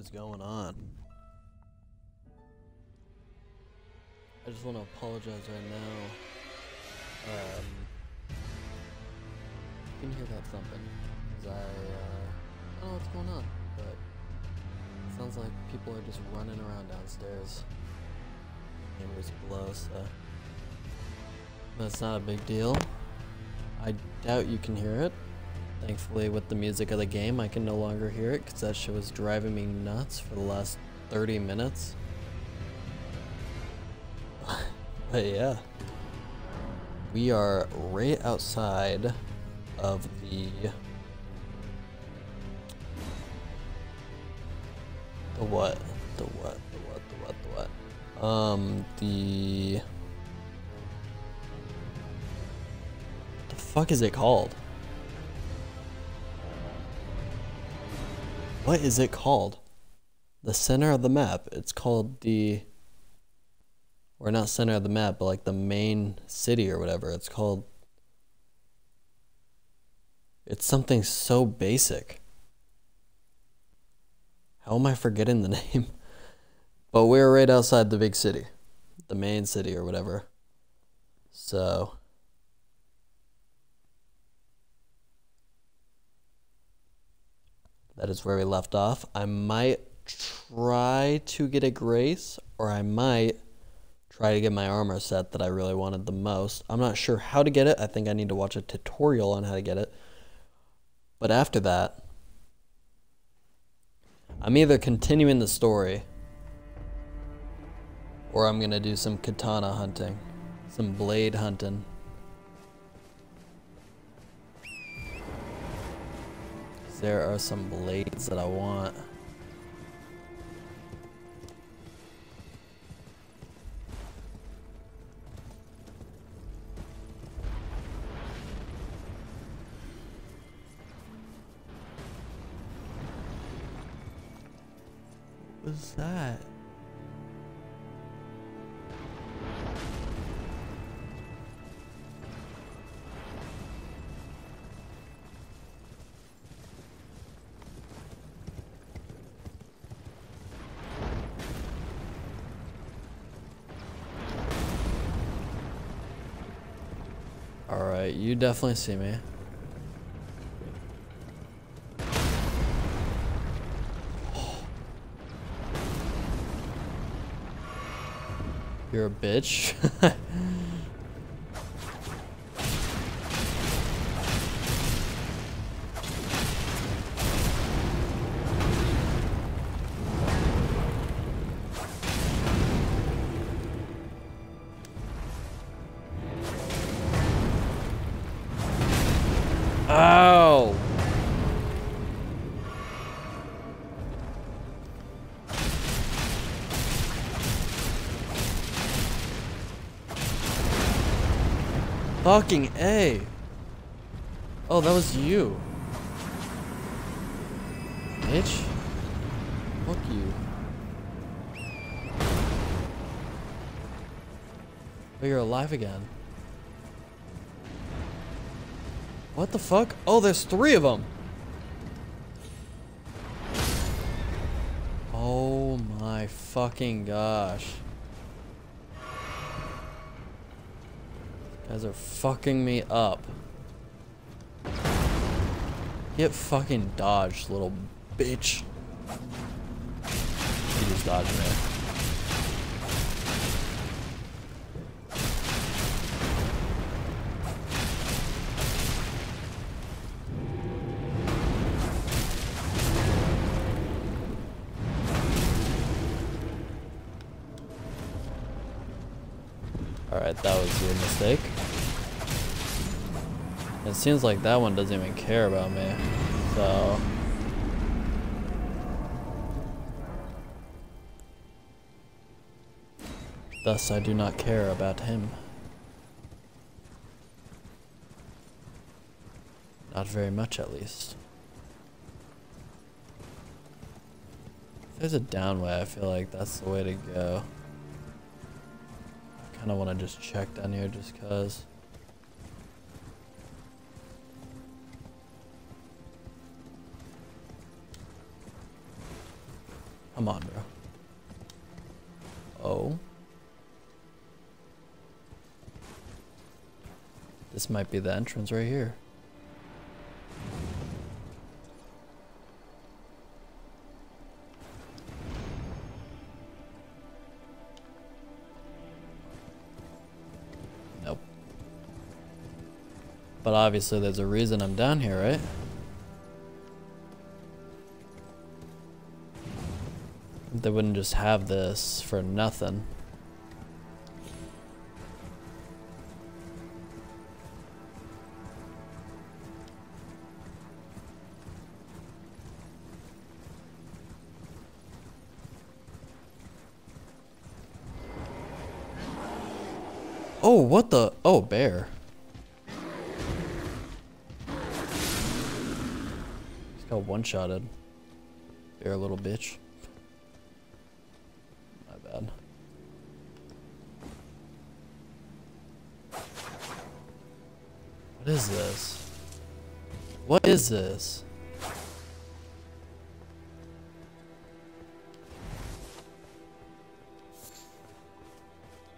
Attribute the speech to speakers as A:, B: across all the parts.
A: is going on? I just want to apologize right now. Um, you can hear that thumping. Cause I, uh, I don't know what's going on, but sounds like people are just running around downstairs. Neighbors below, so. That's not a big deal. I doubt you can hear it. Thankfully, with the music of the game, I can no longer hear it because that shit was driving me nuts for the last 30 minutes. but yeah, we are right outside of the the what? The what? The what? The what? The what? Um, the the fuck is it called? What is it called? The center of the map. It's called the. Or not center of the map, but like the main city or whatever. It's called. It's something so basic. How am I forgetting the name? But we're right outside the big city. The main city or whatever. So. That is where we left off. I might try to get a grace, or I might try to get my armor set that I really wanted the most. I'm not sure how to get it. I think I need to watch a tutorial on how to get it. But after that, I'm either continuing the story or I'm going to do some katana hunting, some blade hunting. There are some blades that I want. What was that? Alright, you definitely see me. You're a bitch. Fucking A. Oh, that was you. Bitch. Fuck you. Oh, you're alive again. What the fuck? Oh, there's three of them. Oh my fucking gosh. Guys are fucking me up. Get fucking dodged, little bitch. You just dodged me. Seems like that one doesn't even care about me. So... Thus, I do not care about him. Not very much, at least. If there's a down way, I feel like that's the way to go. I kind of want to just check down here just cause. Come on, bro. Oh. This might be the entrance right here. Nope. But obviously there's a reason I'm down here, right? They wouldn't just have this for nothing. Oh, what the? Oh, bear. He's got one-shotted. Bear a little bitch. Is this?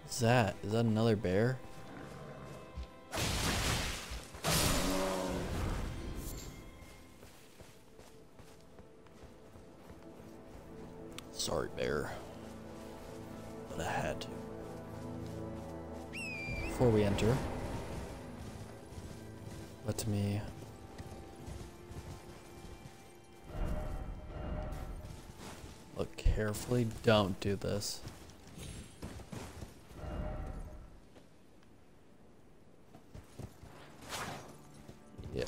A: What's that? Is that another bear? Don't do this. Yeah.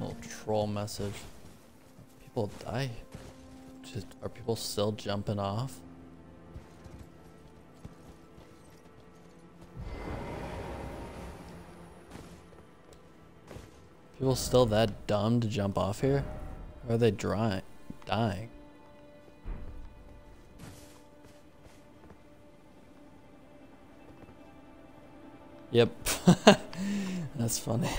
A: Little troll message. People die. Just are people still jumping off? People still that dumb to jump off here? Or are they dry dying? Yep. That's funny.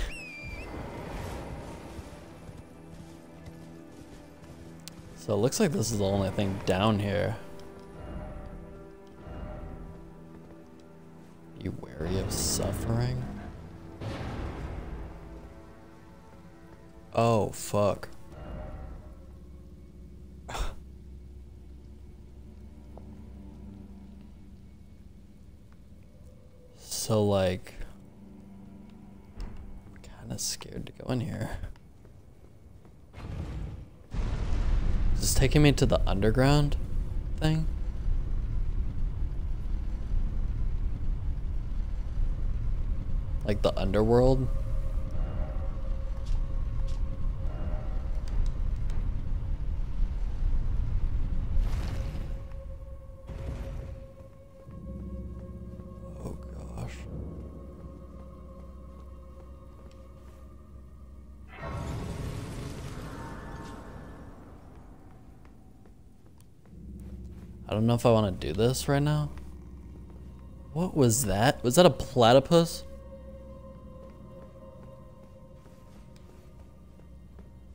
A: So it looks like this is the only thing down here. Underground thing? Like the underworld? Don't know if I want to do this right now. What was that? Was that a platypus?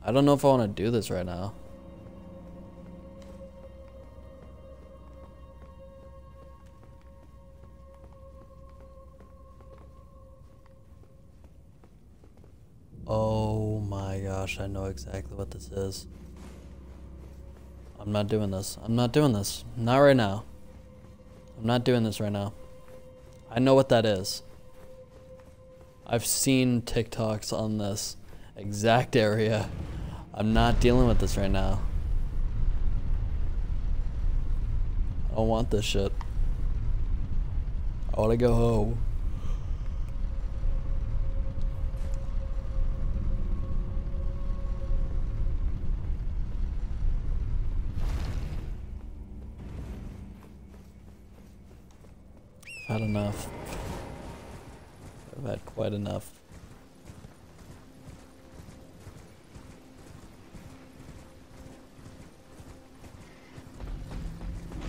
A: I don't know if I want to do this right now. Oh my gosh, I know exactly what this is. I'm not doing this. I'm not doing this. Not right now. I'm not doing this right now. I know what that is. I've seen TikToks on this exact area. I'm not dealing with this right now. I don't want this shit. I want to go home. Had enough. I've had quite enough.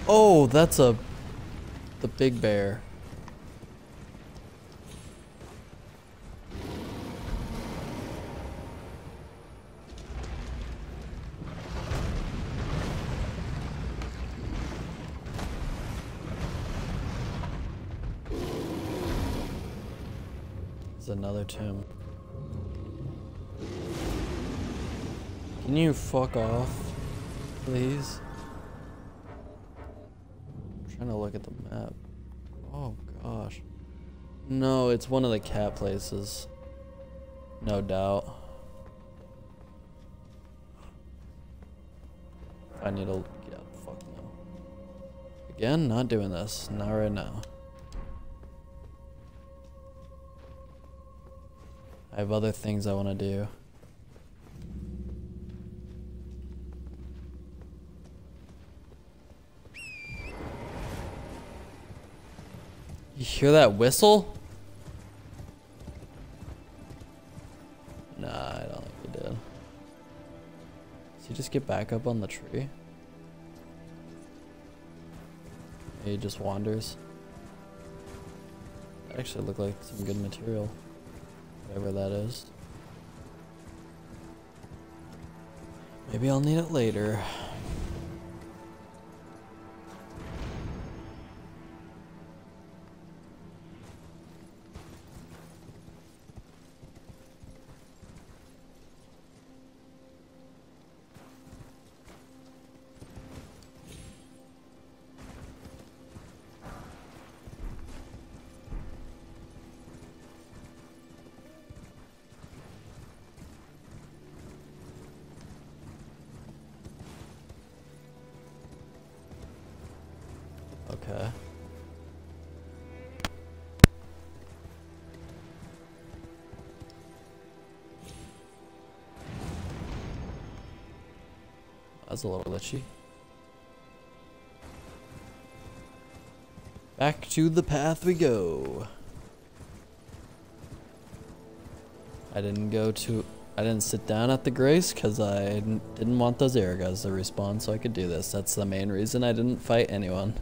A: Oh, that's a the big bear. Tomb. Can you fuck off, please? I'm trying to look at the map. Oh gosh. No, it's one of the cat places. No doubt. I need to. Yeah, fuck no. Again, not doing this. Not right now. I have other things I want to do. You hear that whistle? Nah, I don't think he did. He just get back up on the tree? He just wanders. Actually look like some good material. Whatever that is. Maybe I'll need it later. Okay. That's a little glitchy. Back to the path we go. I didn't go to... I didn't sit down at the Grace because I didn't, want those Aragas to respawn so I could do this. That's the main reason I didn't fight anyone.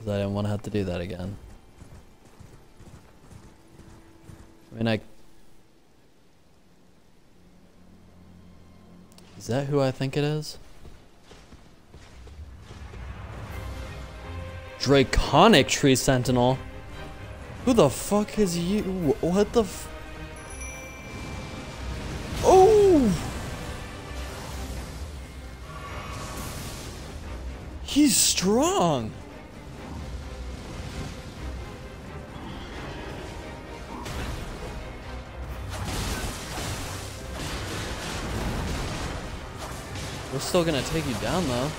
A: Because I didn't want to have to do that again. I mean, I... Is that who I think it is? Draconic Tree Sentinel? Who the fuck is you? What the f- Oh! He's strong! Still gonna take you down though,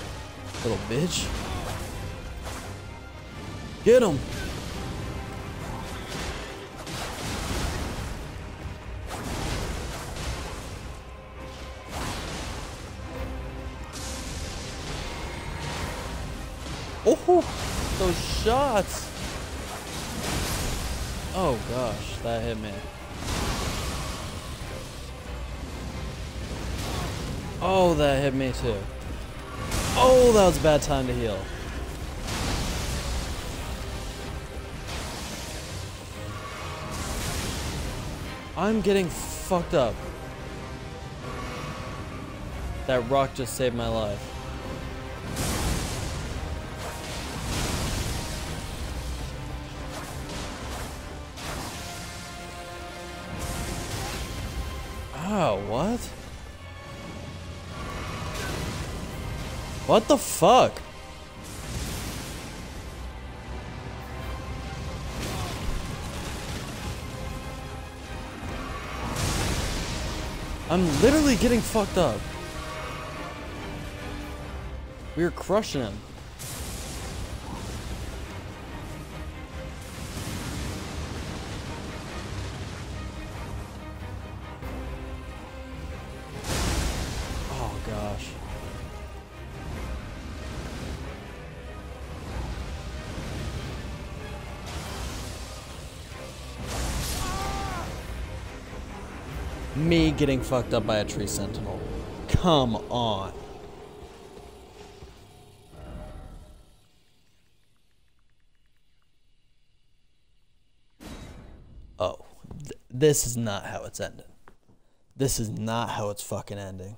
A: little bitch. Get him! Oh, those shots! Oh gosh, that hit me. Oh, that hit me too. Oh, that was a bad time to heal. I'm getting fucked up. That rock just saved my life. Oh, what? What the fuck? I'm literally getting fucked up. We are crushing him. Getting fucked up by a tree sentinel. Come on. Oh, th- this is not how it's ending. This is not how it's fucking ending.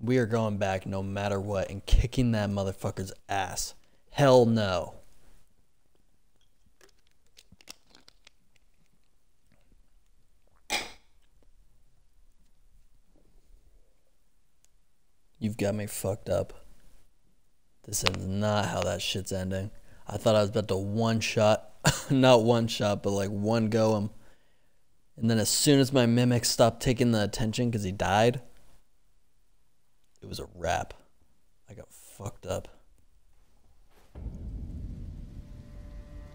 A: We are going back no matter what and kicking that motherfucker's ass. Hell no. Got me fucked up. This is not how that shit's ending. I thought I was about to one shot, not one shot, but like one go him. And then as soon as my mimic stopped taking the attention because he died, it was a wrap. I got fucked up.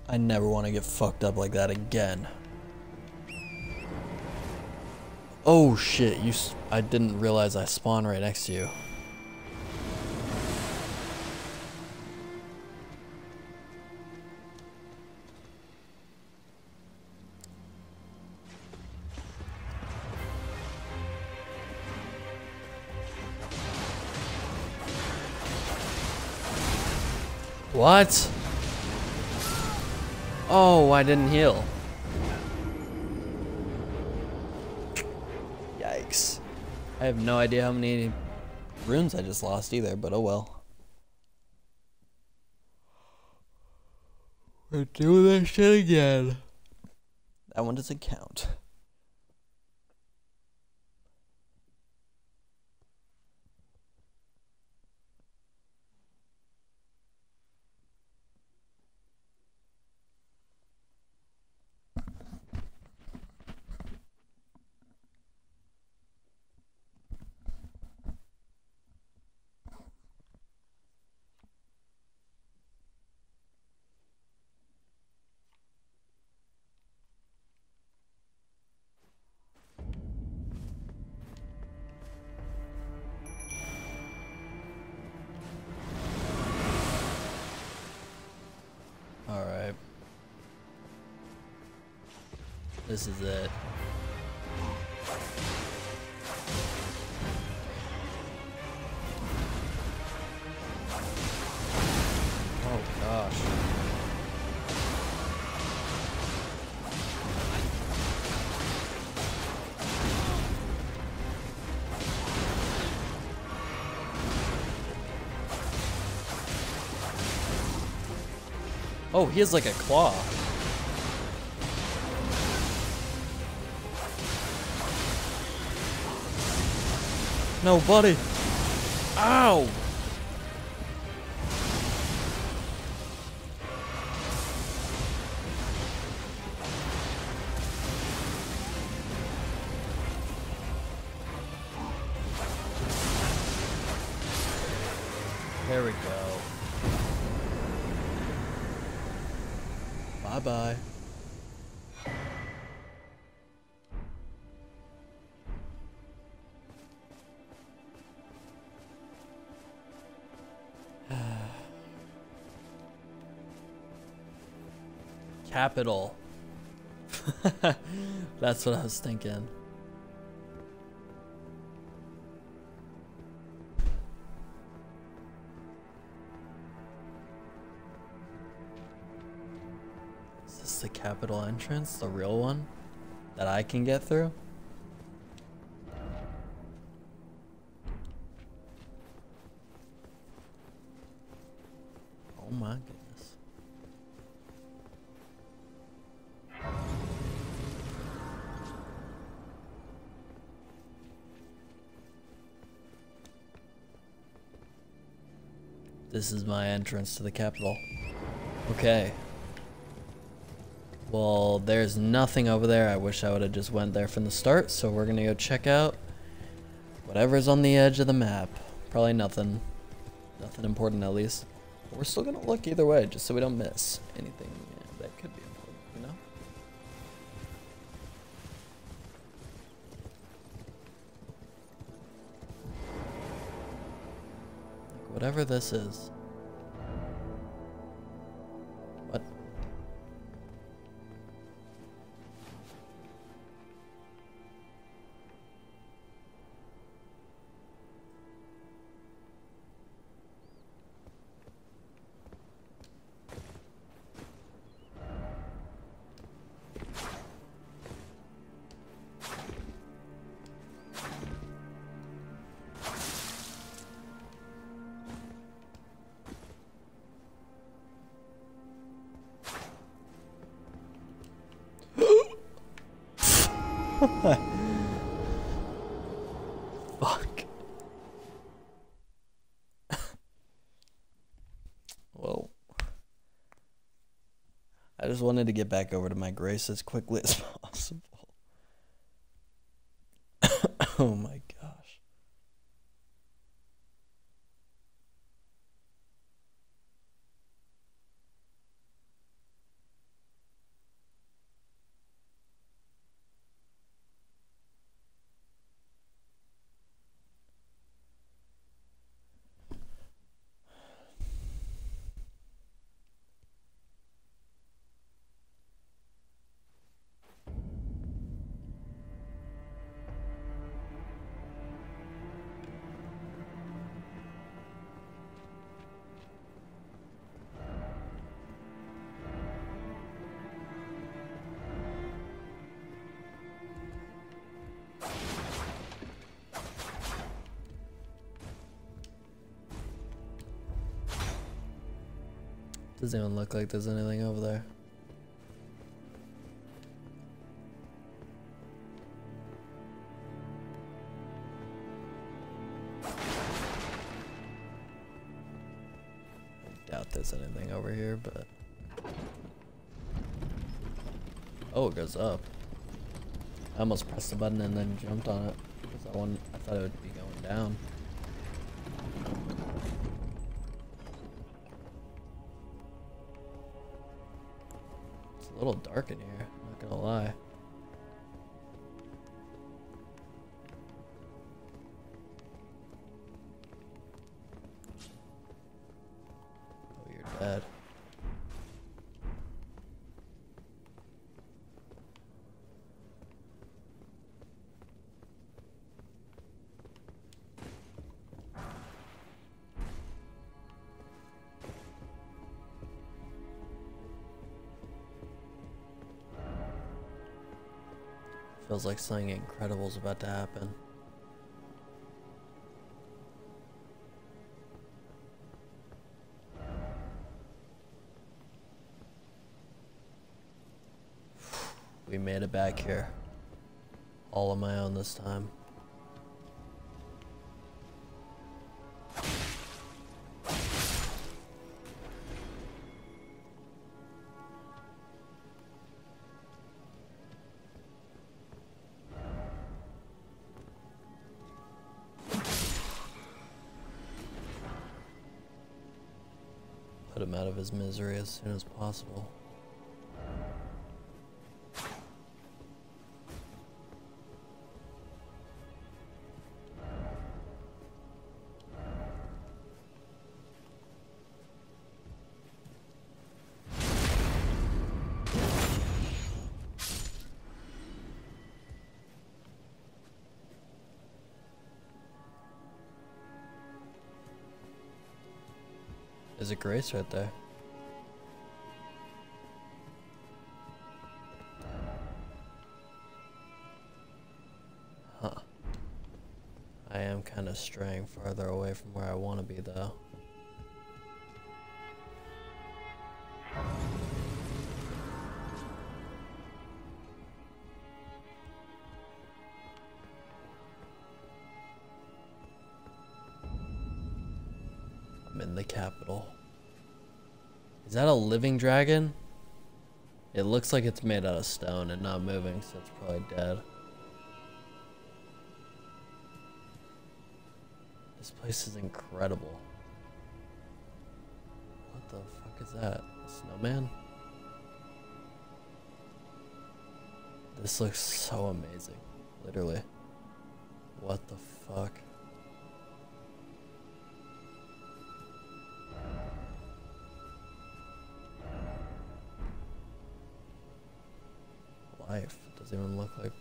A: I never want to get fucked up like that again. Oh shit, you I didn't realize I spawned right next to you. What? Oh, I didn't heal. Yikes. I have no idea how many runes I just lost either, but oh well. We're doing this shit again. That one doesn't count. He has like a claw. No, buddy. Ow! Capital. That's what I was thinking. Is this the capital entrance? The real one? That I can get through? This is my entrance to the capital. Okay. Well, there's nothing over there. I wish I would have just went there from the start. So we're going to go check out whatever's on the edge of the map. Probably nothing. Nothing important at least. But we're still going to look either way just so we don't miss anything Whatever this is. Wanted to get back over to my grace as quickly as possible. Doesn't even look like there's anything over there. Doubt there's anything over here, but... Oh, it goes up. I almost pressed the button and then jumped on it. Because I, I thought it would be going down. Little dark in here, Feels like something incredible is about to happen. We made it back here. All on my own this time. His misery as soon as possible. There's a grace right there. Straying farther away from where I want to be, though. I'm in the capital. Is that a living dragon? It looks like it's made out of stone and not moving, so it's probably dead. Place is incredible. What the fuck is that? A snowman? This looks so amazing. Literally. What the fuck? life. It doesn't even look like.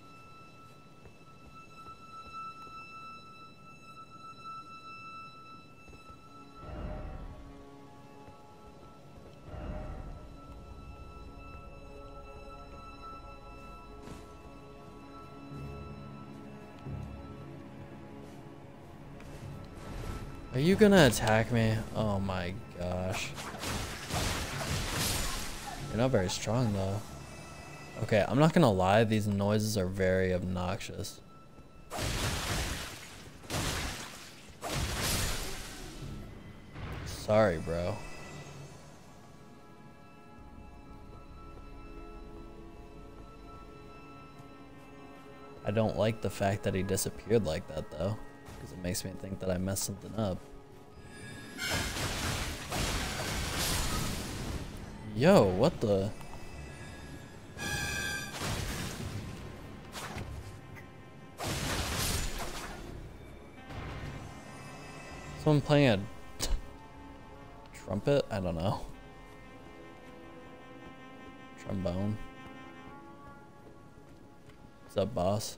A: you gonna attack me? Oh my gosh. You're not very strong though. Okay, I'm not gonna lie, these noises are very obnoxious. Sorry, bro. I don't like the fact that he disappeared like that though, because it makes me think that I messed something up. Yo, what the? Someone playing a trumpet? I don't know. Trombone. What's up, boss?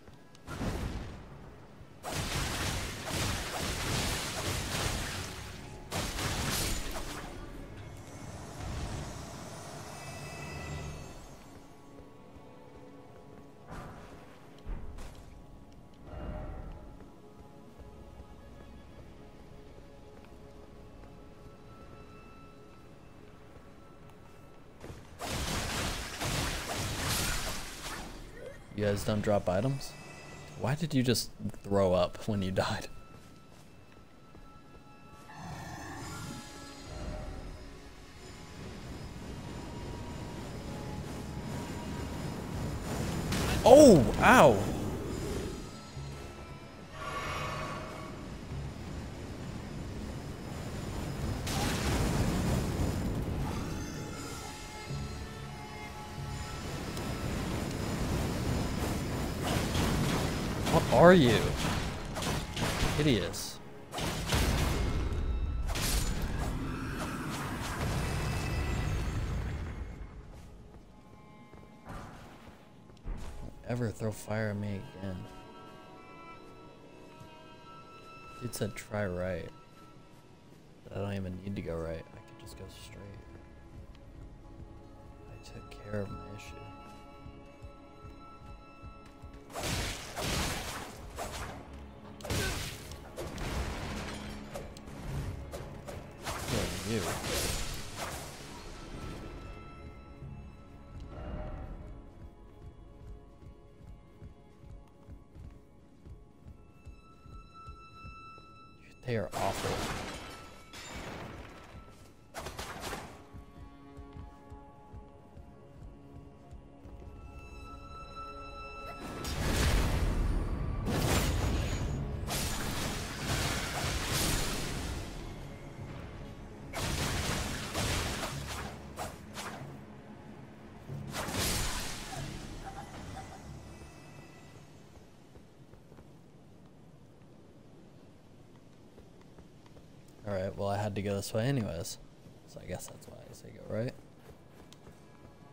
A: Guys don't drop items? Why did you just throw up when you died? Oh, ow. Are you? Hideous. Ever throw fire at me again. Dude said try right. I don't even need to go right. I could just go straight. Alright, well I had to go this way anyways. So I guess that's why I say go right.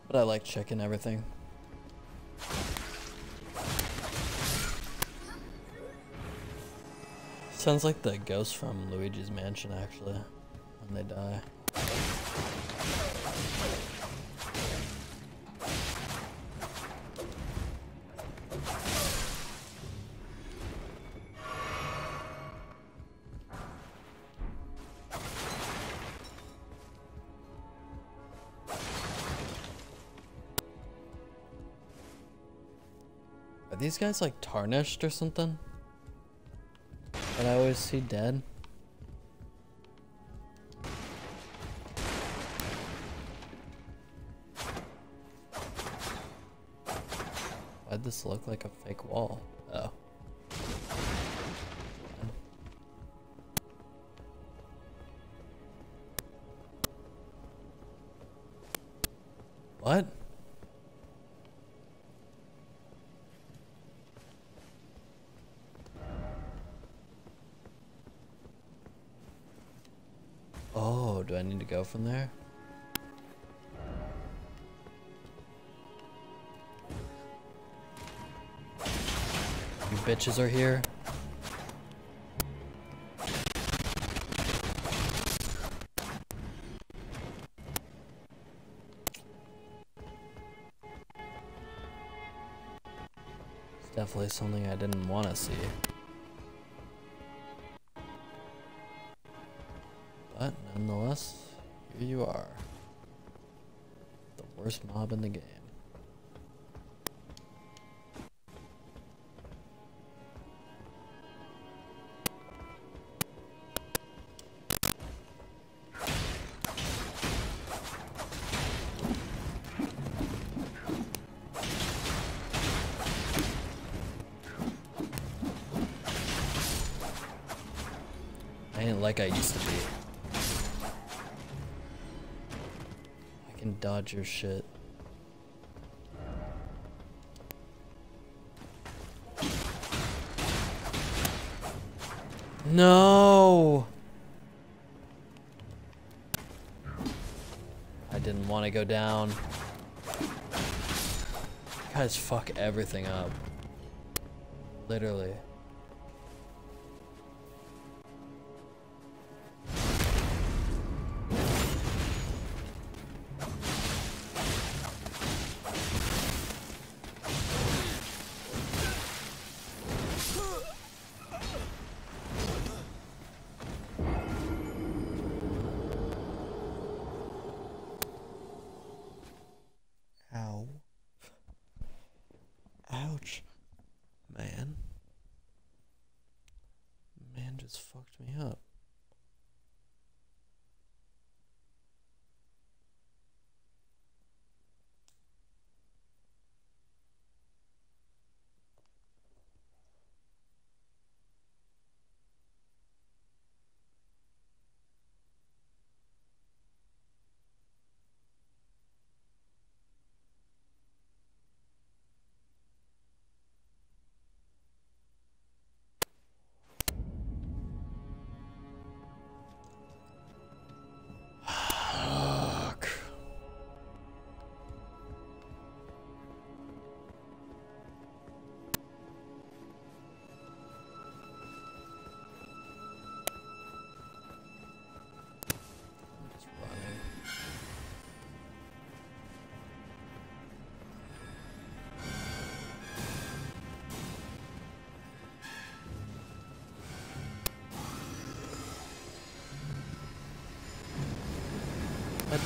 A: But I like checking everything. Sounds like the ghost from Luigi's Mansion actually, when they die. Guys like tarnished or something? That I always see dead? Why'd this look like a fake wall? Oh. From there? You bitches are here. It's definitely something I didn't want to see. But nonetheless, Worst mob in the game. Your shit. No! I didn't want to go down. guys fuck everything up. Literally.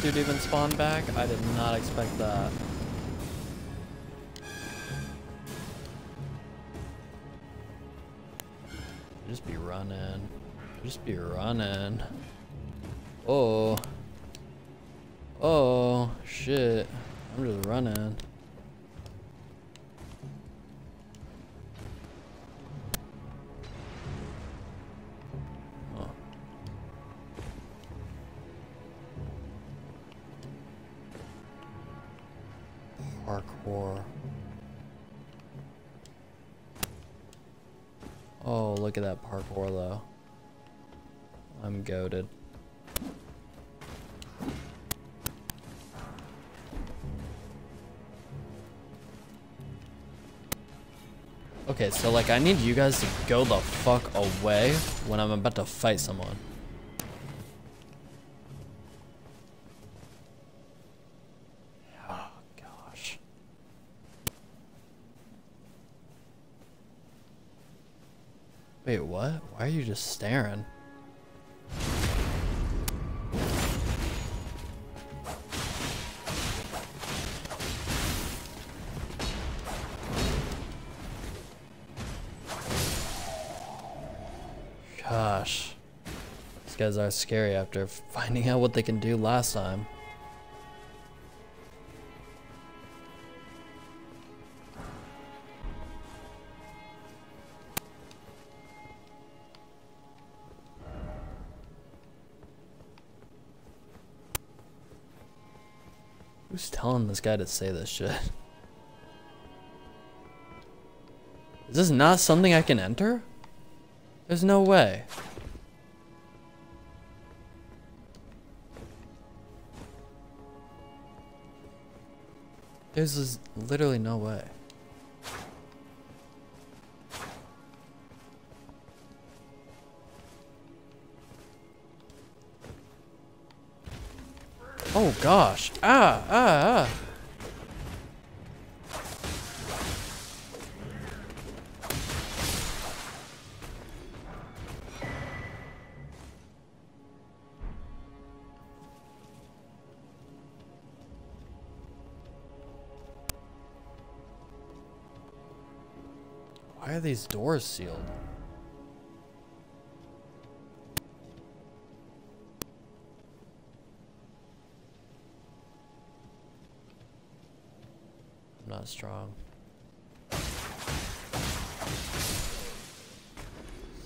A: Dude even spawned back? I did not expect that. Just be running. Just be running. Parkour. Oh, look at that parkour though. I'm goaded. Okay, so like I need you guys to go the fuck away when I'm about to fight someone. Why are you just staring? Gosh. These guys are scary after finding out what they can do last time. Who's telling this guy to say this shit? Is this not something I can enter? There's no way. There's literally no way. Oh gosh. Ah, ah, ah. Why are these doors sealed? Not strong.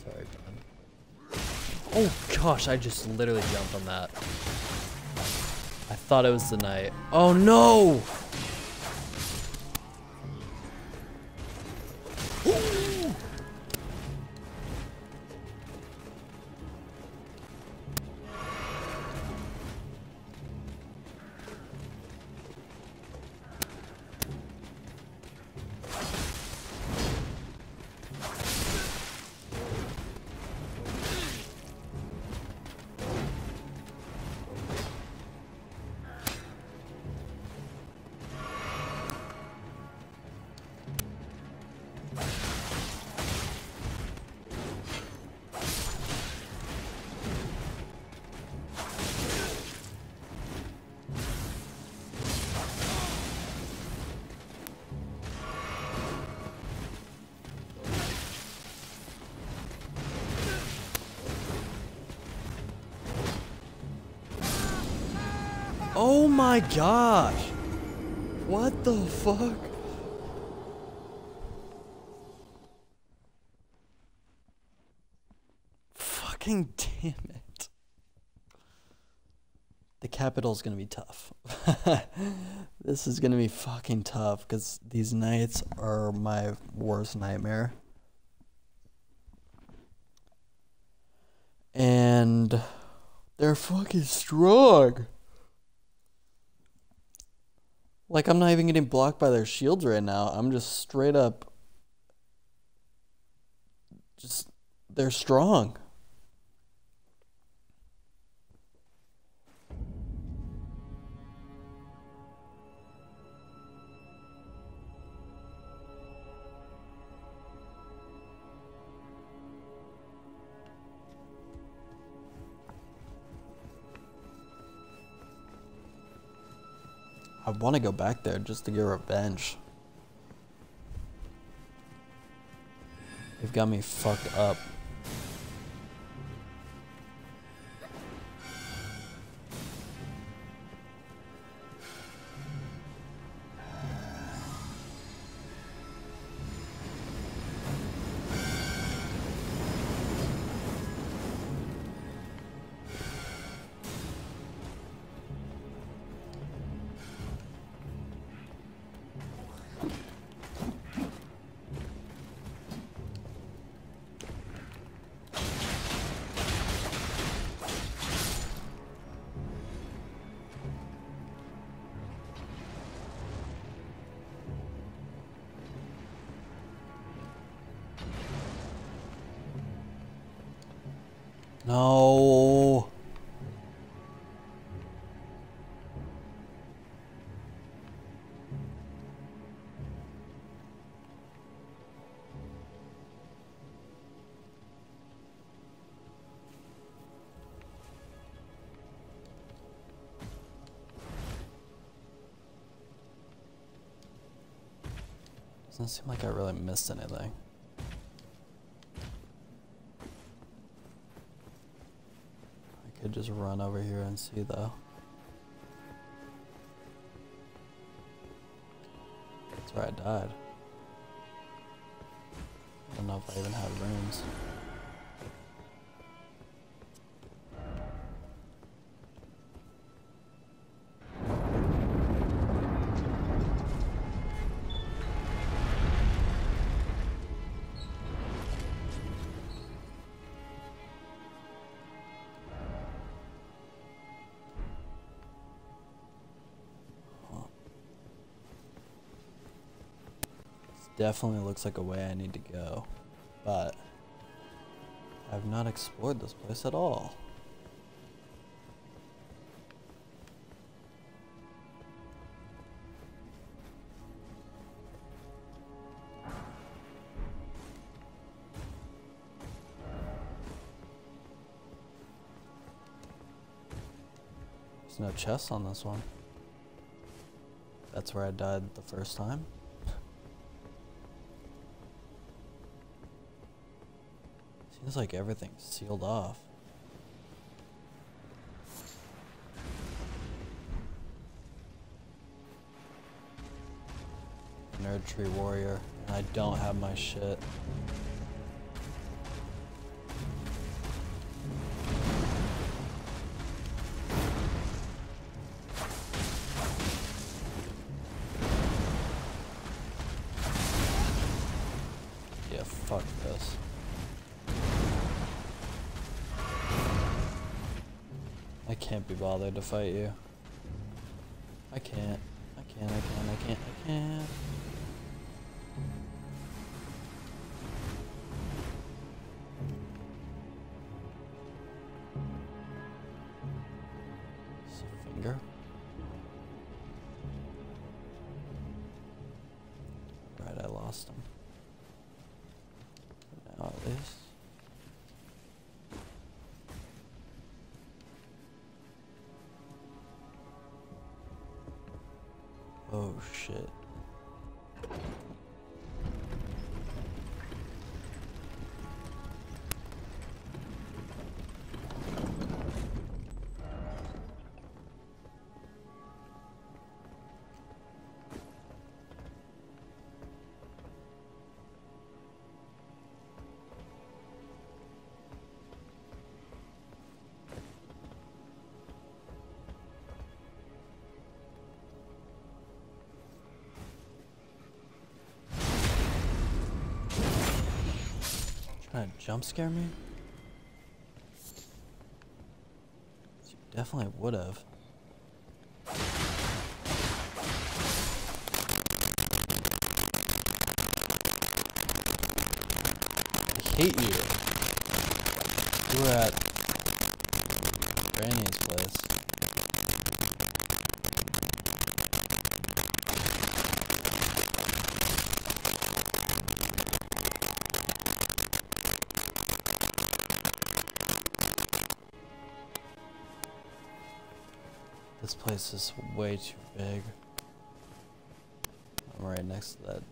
A: Sorry. Oh gosh, I just literally jumped on that. I thought it was the knight. Oh no! My gosh! What the fuck? Fucking damn it. The capital's gonna be tough. this is gonna be fucking tough because these knights are my worst nightmare. And they're fucking strong. Like, I'm not even getting blocked by their shields right now. I'm just straight up. Just. They're strong. Want to go back there just to get revenge. They've got me fucked up. No. Doesn't seem like I really missed anything. Could just run over here and see though. That's where I died. I don't know if I even have runes. Definitely looks like a way I need to go, but I've not explored this place at all. There's no chests on this one. That's where I died the first time. Seems like everything's sealed off. Nerd Tree Warrior, I don't have my shit. To fight you. I can't. Jump scare me? You definitely would have. I hate you. Were at Granny's place. This place is way too big. I'm right next to that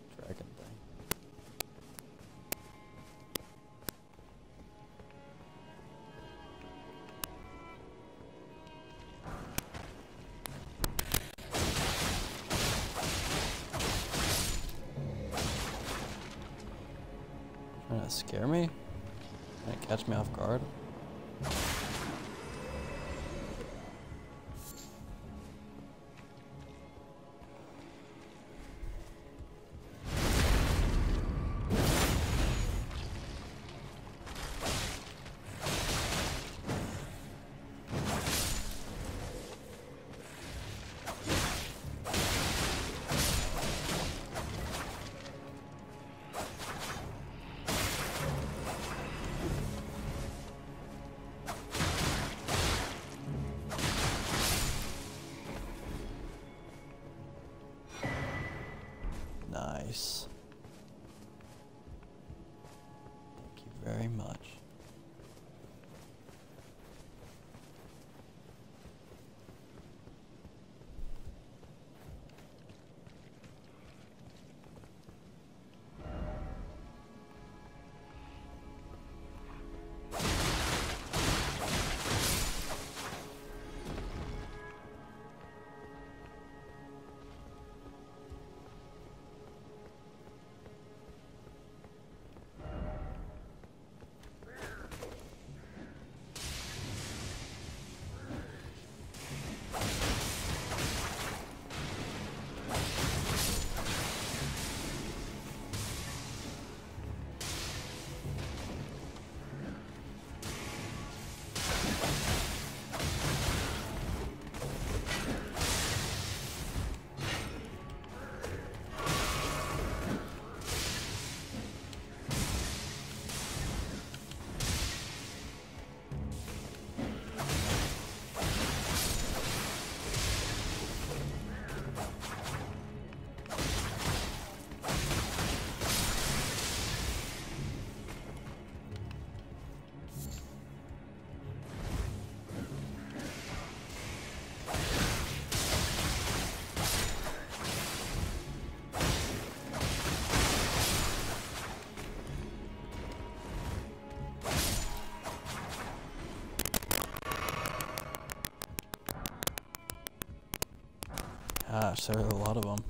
A: gosh, there are a lot of them.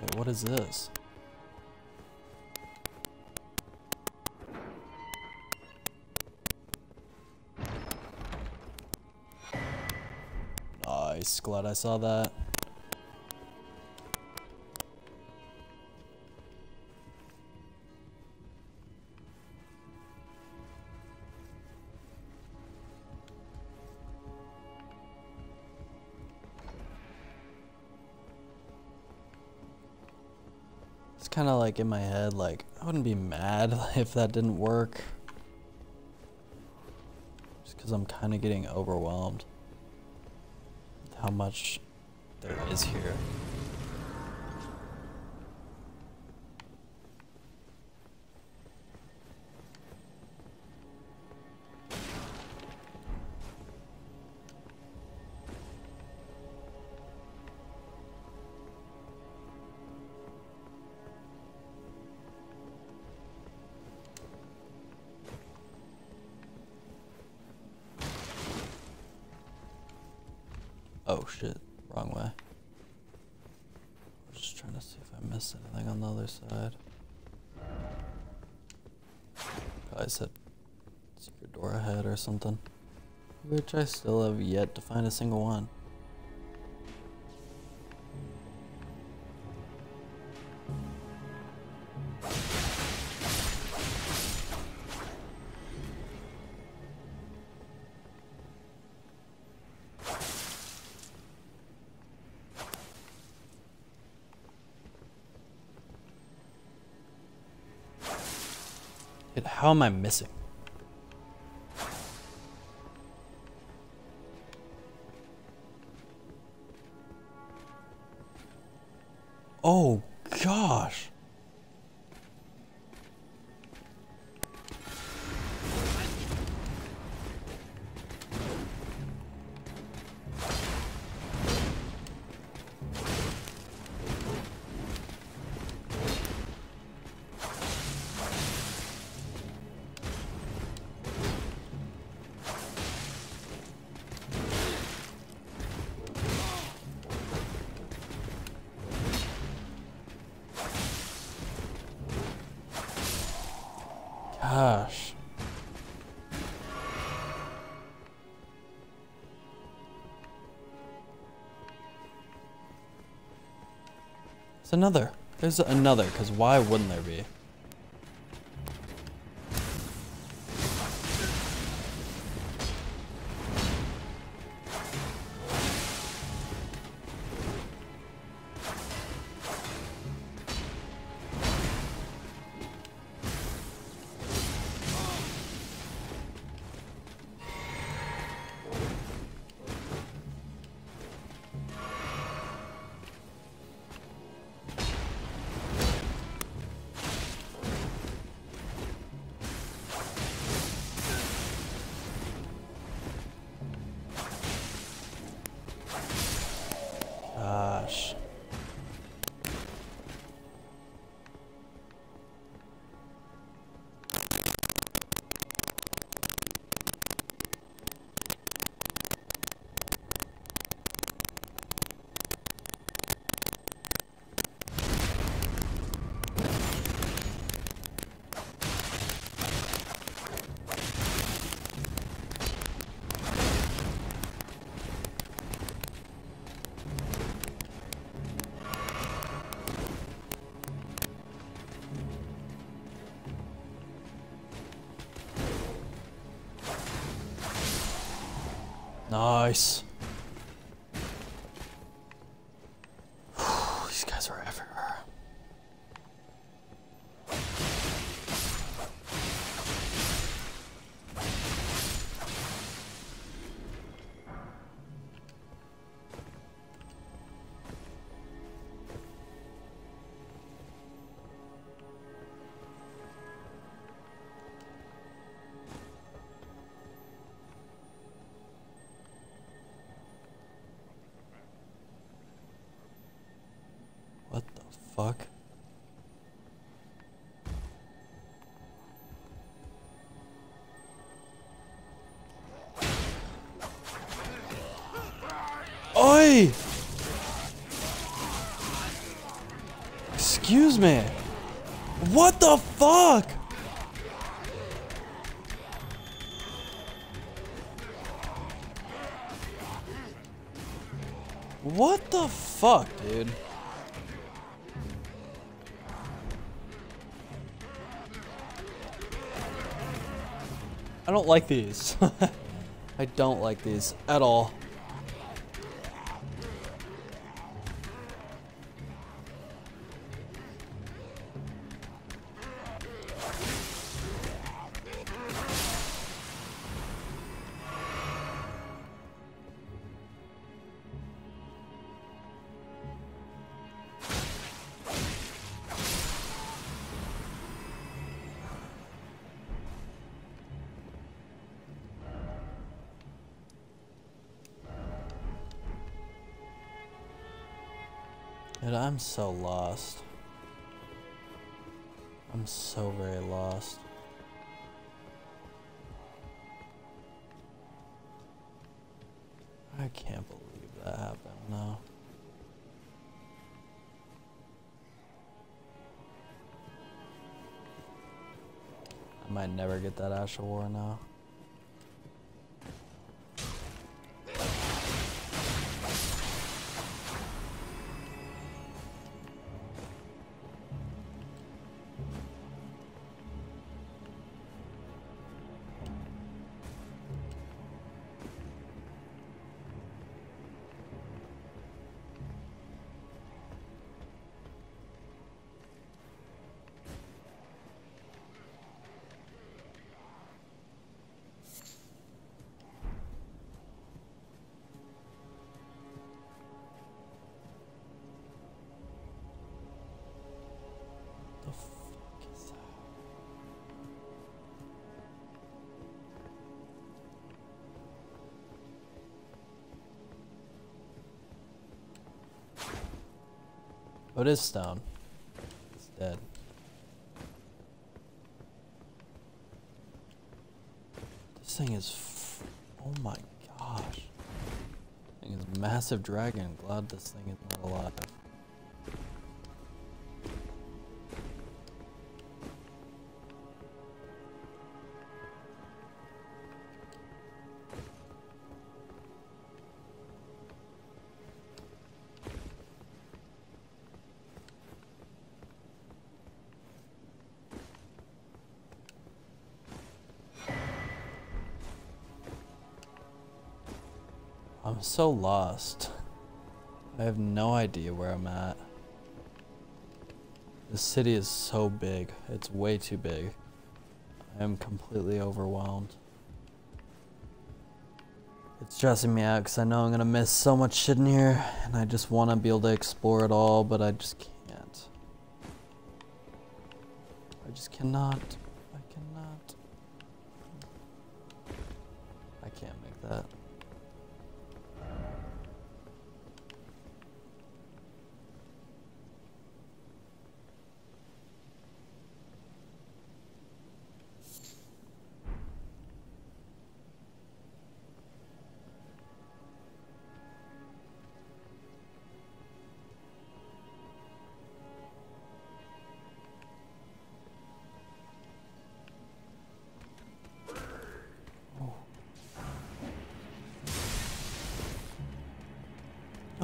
A: Wait, what is this? Nice, glad I saw that. Like in my head, like, I wouldn't be mad if that didn't work. Just because I'm kind of getting overwhelmed with how much there is here. Something. Which I still have yet to find a single one. How am I missing? Oh another. There's another, because why wouldn't there be? Nice. Like these. I don't like these at all. That Ash of War now. It is stone. It's dead. This thing is. Oh my gosh. This thing is massive dragon. Glad this thing is not alive. So lost. I have no idea where I'm at. The city is so big. It's way too big. I am completely overwhelmed. It's stressing me out because I know I'm going to miss so much shit in here. And I just want to be able to explore it all, but I just can't. I just cannot.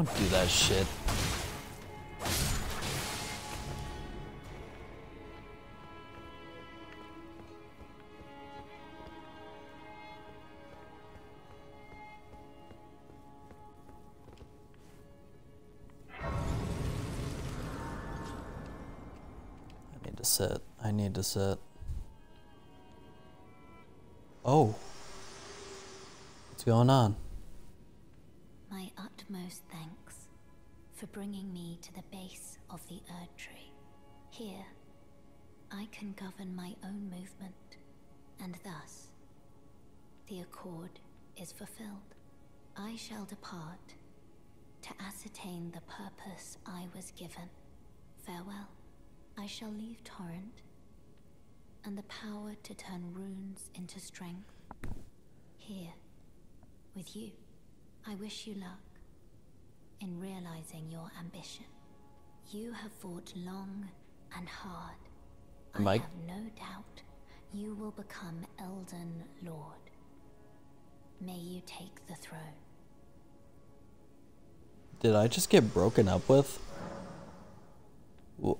A: Don't do that shit. I need to sit. I need to sit. Oh. What's going on?
B: For bringing me to the base of the Erd Tree. Here, I can govern my own movement, and thus, the accord is fulfilled. I shall depart to ascertain the purpose I was given. Farewell. I shall leave Torrent and the power to turn runes into strength. Here, with you. I wish you luck in realizing your ambition. You have fought long and hard. I
A: Mike?
B: have no doubt you will become Elden Lord. May you take the throne.
A: Did I just get broken up with? Wh-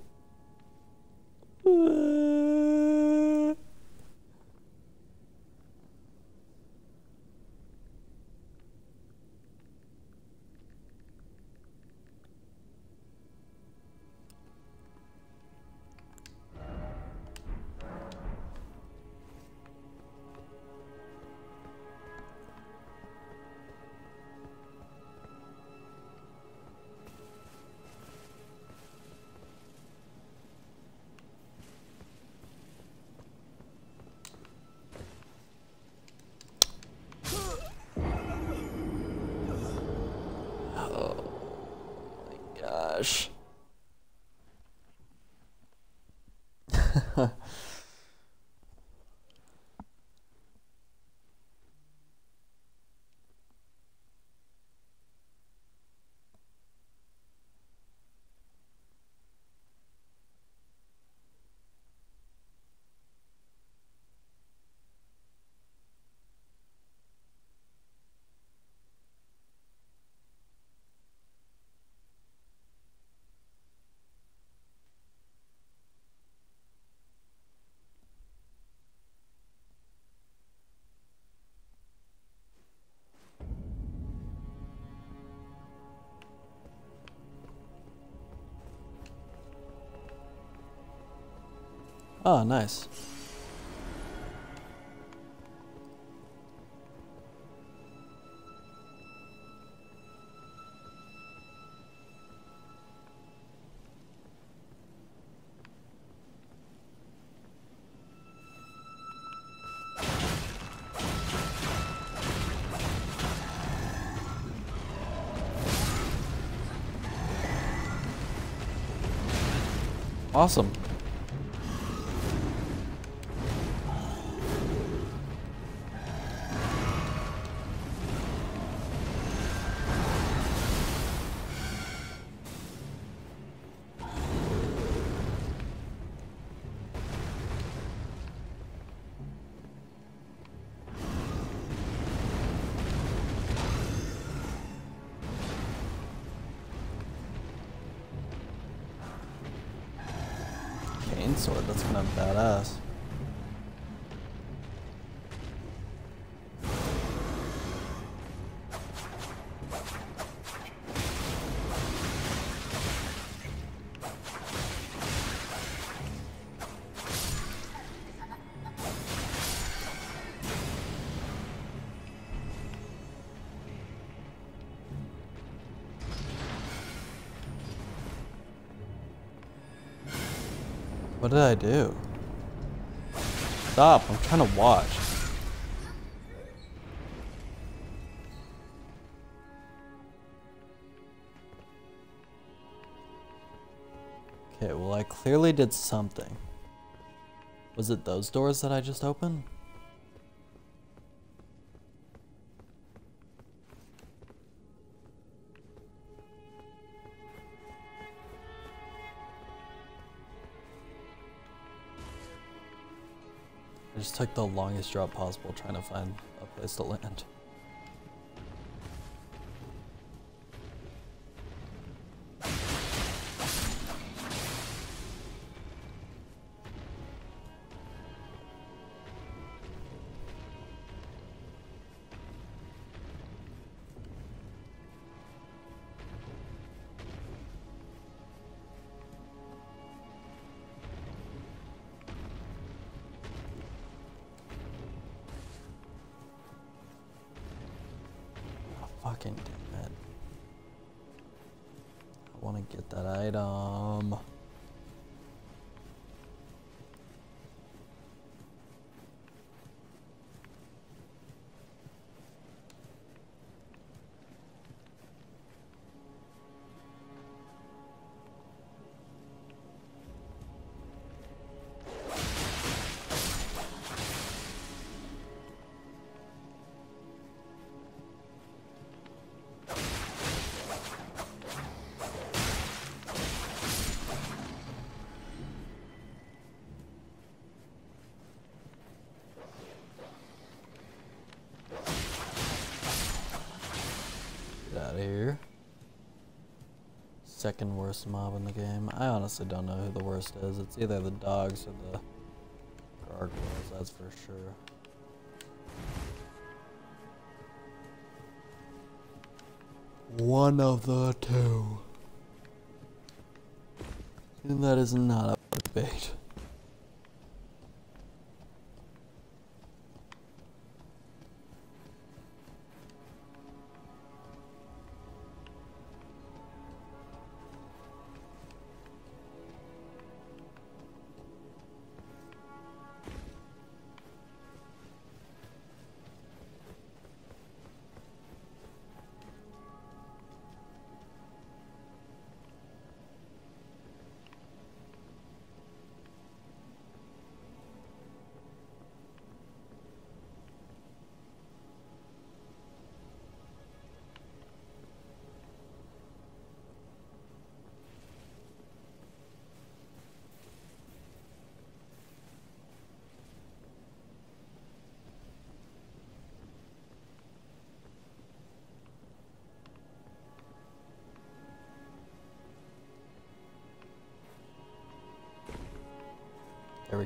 A: Oh, nice. Awesome. What did I do? Stop, I'm trying to watch. Okay, well I clearly did something. Was it those doors that I just opened? Just took the longest drop possible trying to find a place to land. Second worst mob in the game. I honestly don't know who the worst is. It's either the dogs or the gargoyles, that's for sure. One of the two. And that is not a debate.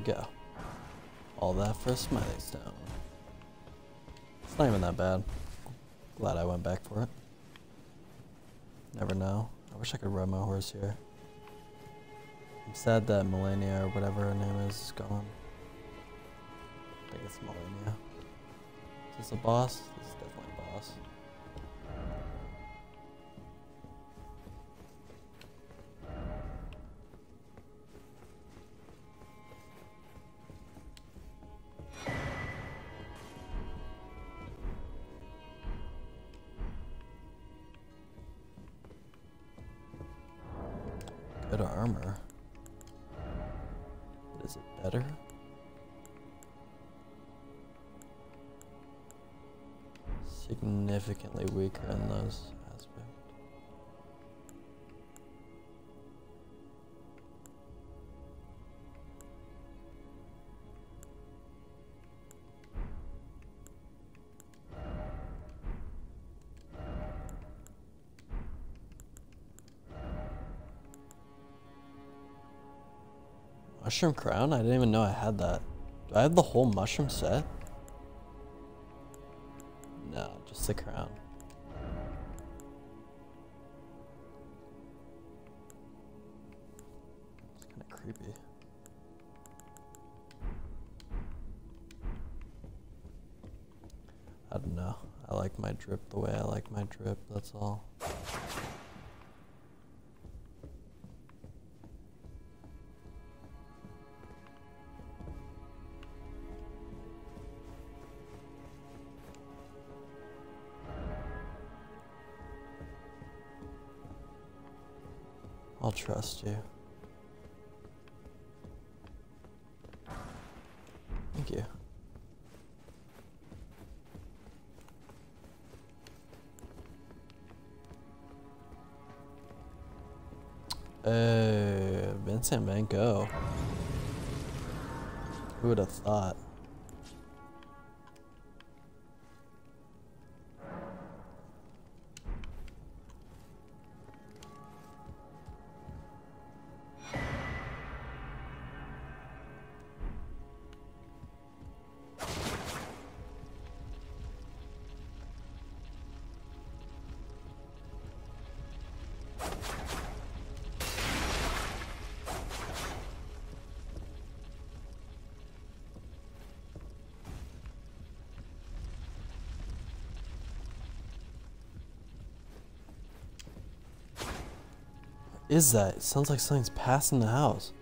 A: Go. All that for a smithing stone. It's not even that bad. Glad I went back for it. Never know. I wish I could ride my horse here. I'm sad that Melania or whatever her name is is gone. I think it's Melania. Is this a boss? This is definitely a boss. Mushroom crown? I didn't even know I had that. Do I have the whole mushroom set? No, just the crown. It's kind of creepy. I don't know. I like my drip the way I like my drip, that's all. I'll trust you. Thank you. Uh, Vincent Van Gogh. Who would have thought? Is that? It sounds like something's passing the house.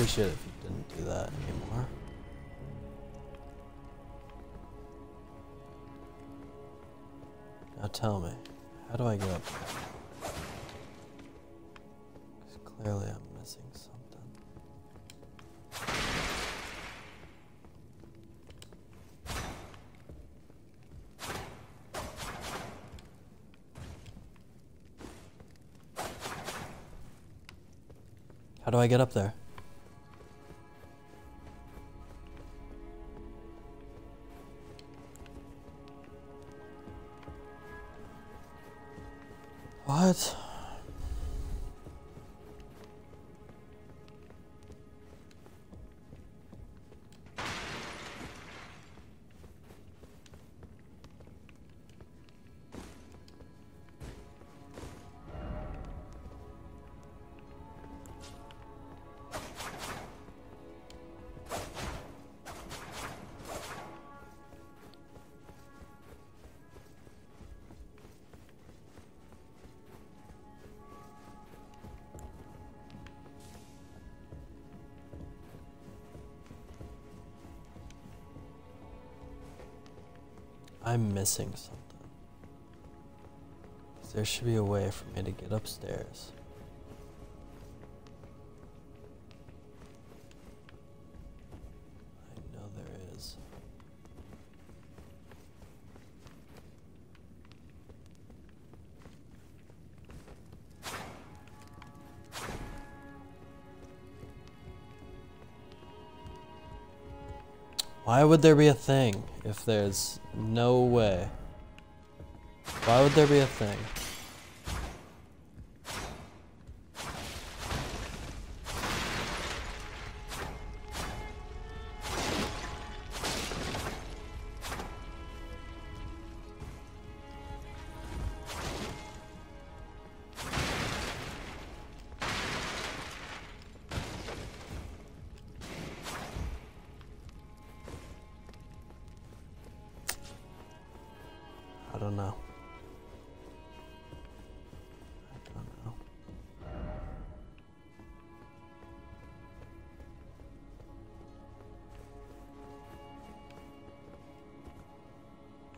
A: Appreciate it if you didn't do that anymore. Now tell me, how do I get up there? 'Cause clearly I'm missing something. How do I get up there? Missing something. There should be a way for me to get upstairs. I know there is. Why would there be a thing if there's no way? Why would there be a thing?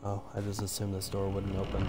A: Oh, I just assumed this door wouldn't open.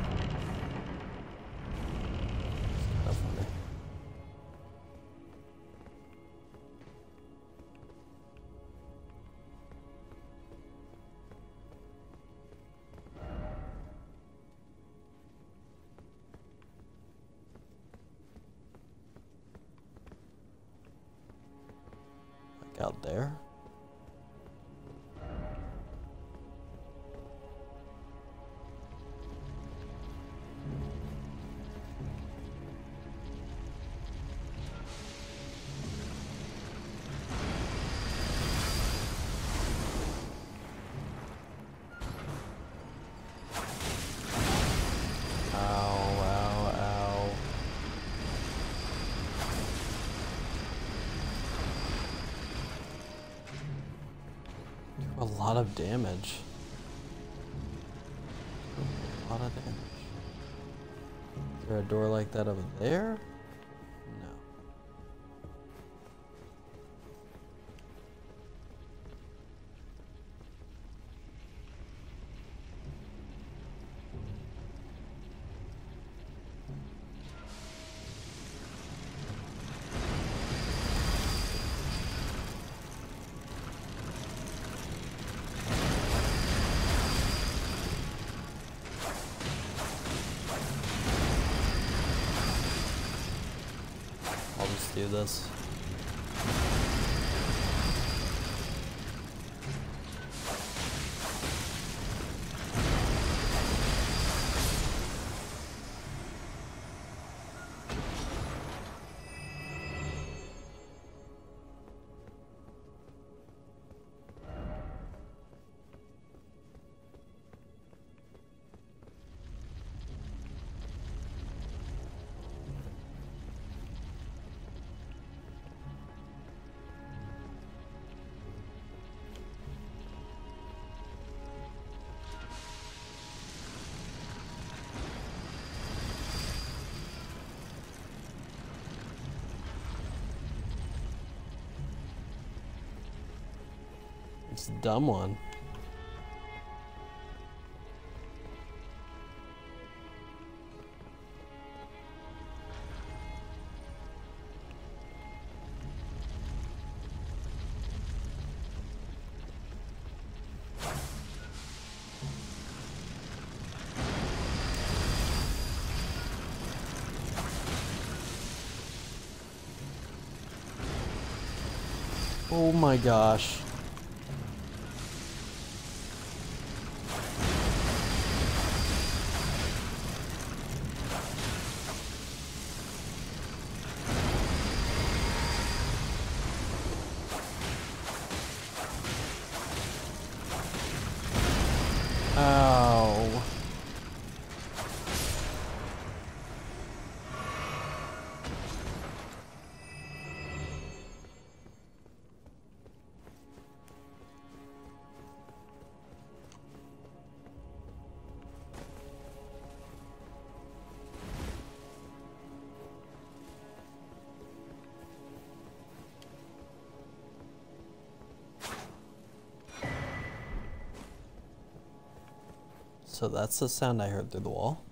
A: Of damage. A lot of damage. Is there a door like that over there? A dumb one. Oh my gosh. So that's the sound I heard through the wall.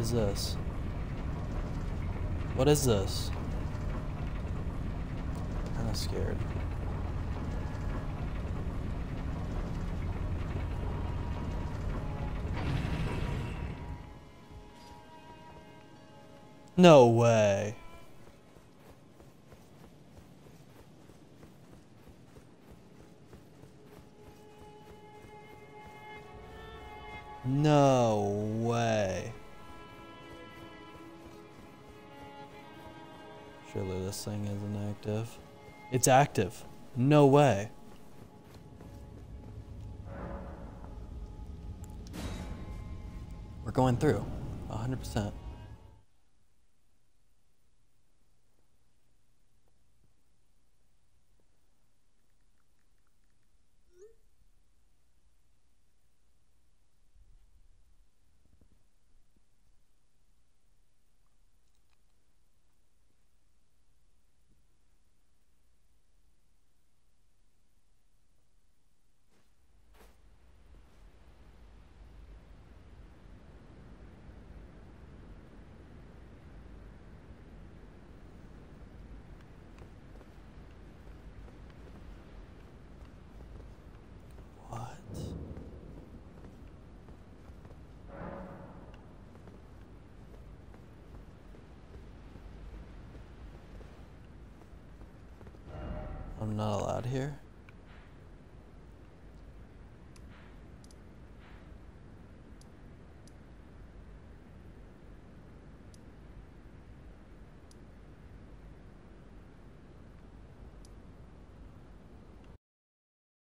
A: Is this? What is this? Kinda scared. No way. It's active. No way. We're going through. 100%.